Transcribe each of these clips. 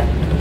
that.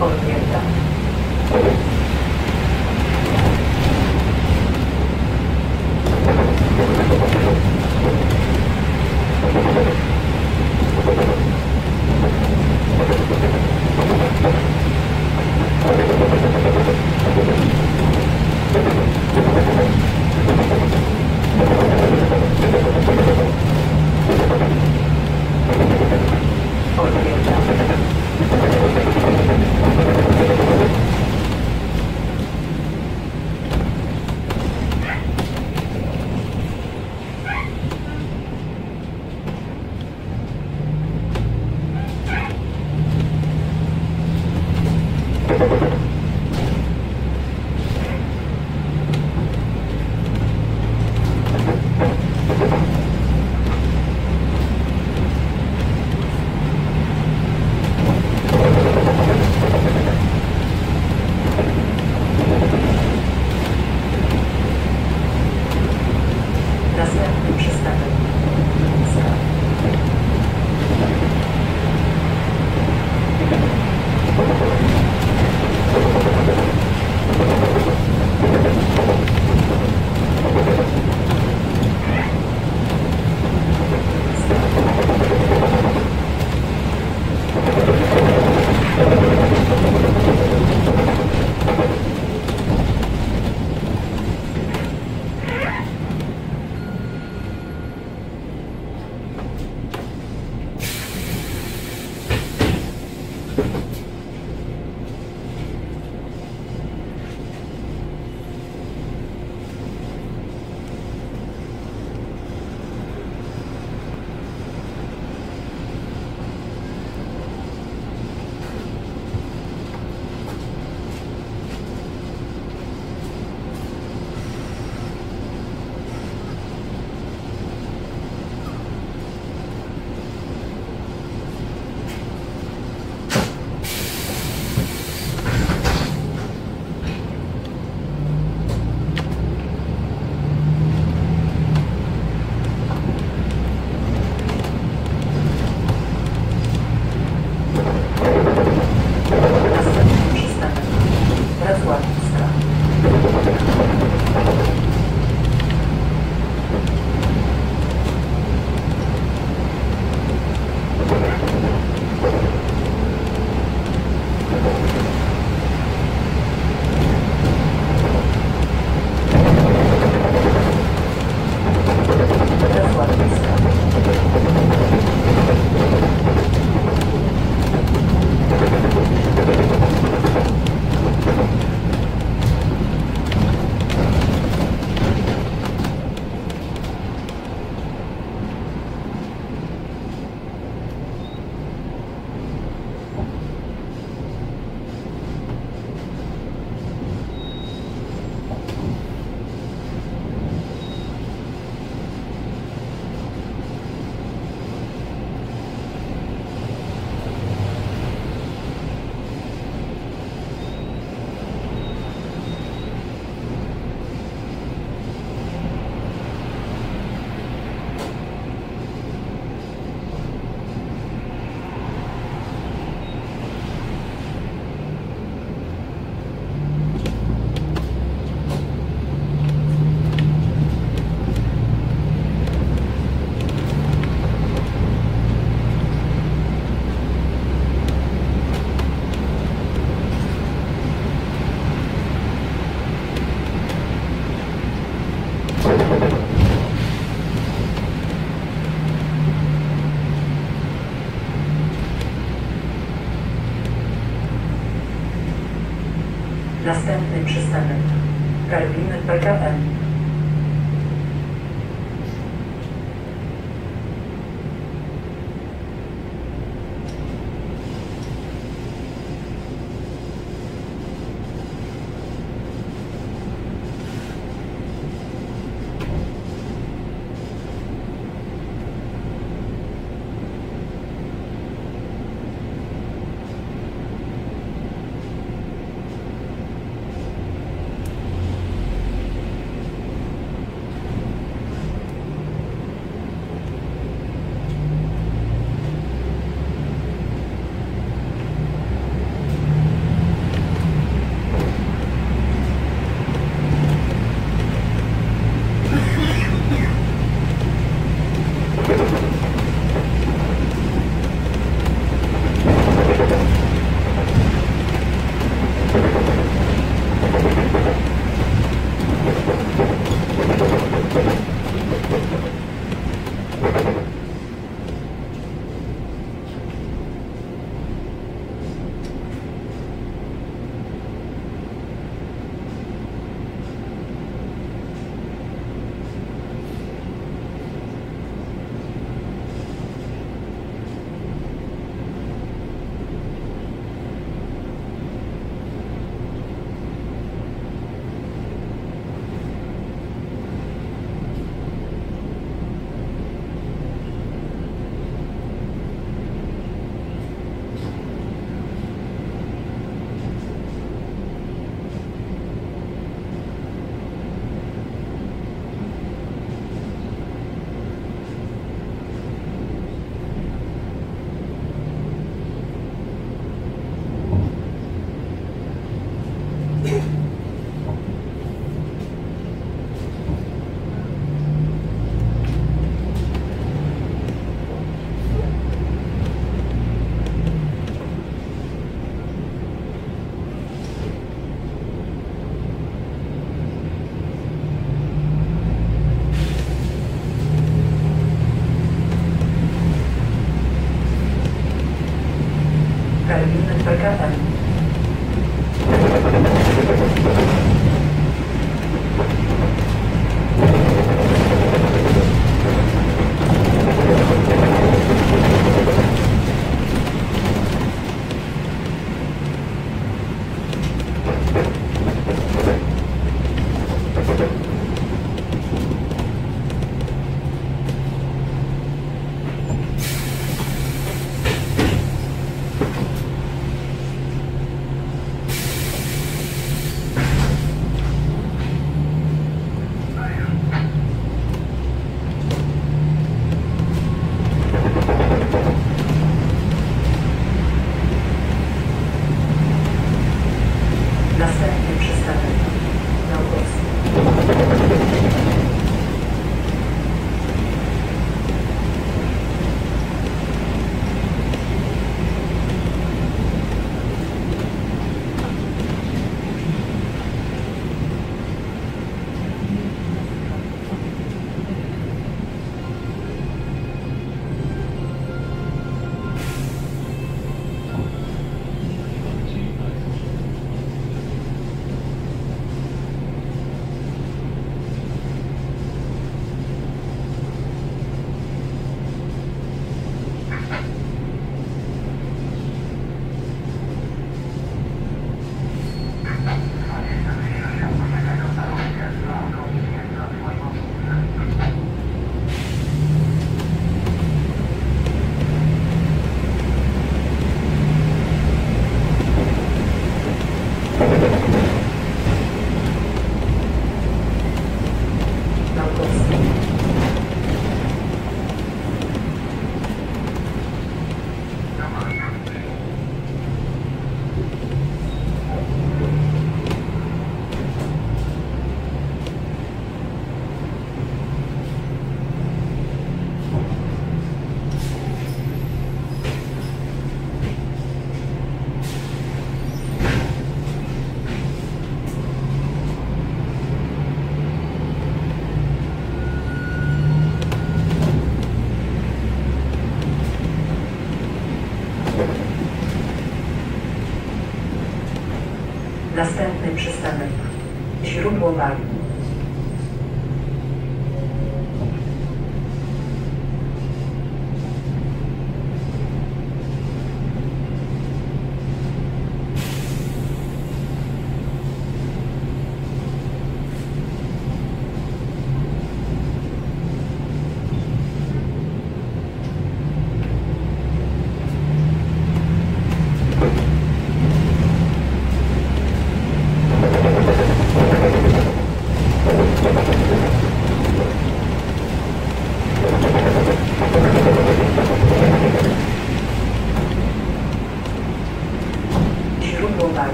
哦，元旦 Thanks,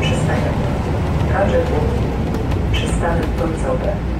Przystanek. Tragedy. Przystanek końcowy.